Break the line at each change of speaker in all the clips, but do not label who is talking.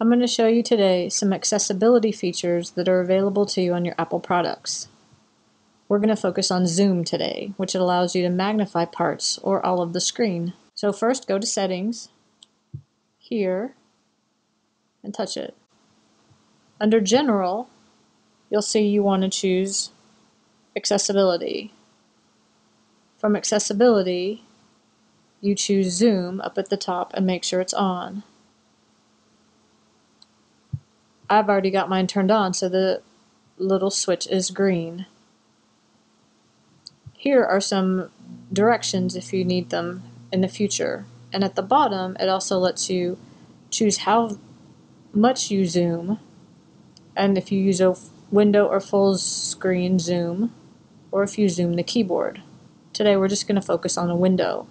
going to show you today some accessibility features that are available to you on your Apple products. We're going to focus on zoom today, which allows you to magnify parts or all of the screen. So first go to settings, here, and touch it. Under general, you'll see you want to choose accessibility. From accessibility, you choose zoom up at the top and make sure it's on. I've already got mine turned on so the little switch is green. Here are some directions if you need them in the future. And at the bottom, it also lets you choose how much you zoom, and if you use a window or full screen zoom, or if you zoom the keyboard. Today we're just going to focus on a window.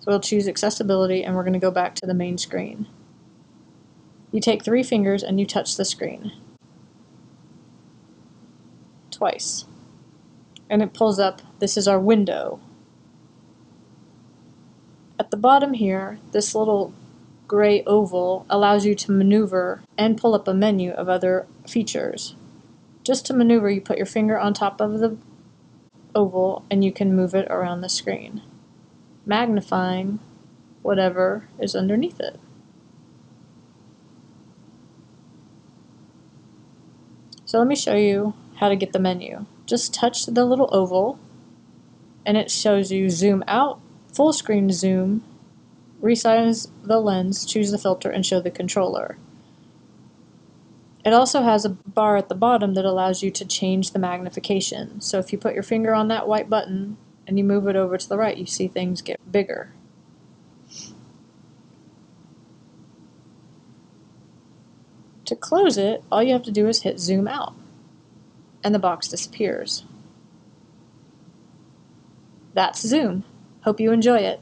So we'll choose accessibility and we're going to go back to the main screen. You take three fingers and you touch the screen. Twice. And it pulls up, this is our window. At the bottom here, this little gray oval allows you to maneuver and pull up a menu of other features. Just to maneuver, you put your finger on top of the oval and you can move it around the screen, magnifying whatever is underneath it. So let me show you how to get the menu. Just touch the little oval and it shows you zoom out, full screen zoom, resize the lens, choose the filter, and show the controller. It also has a bar at the bottom that allows you to change the magnification. So if you put your finger on that white button and you move it over to the right, you see things get bigger. To close it, all you have to do is hit zoom out and the box disappears. That's Zoom. Hope you enjoy it.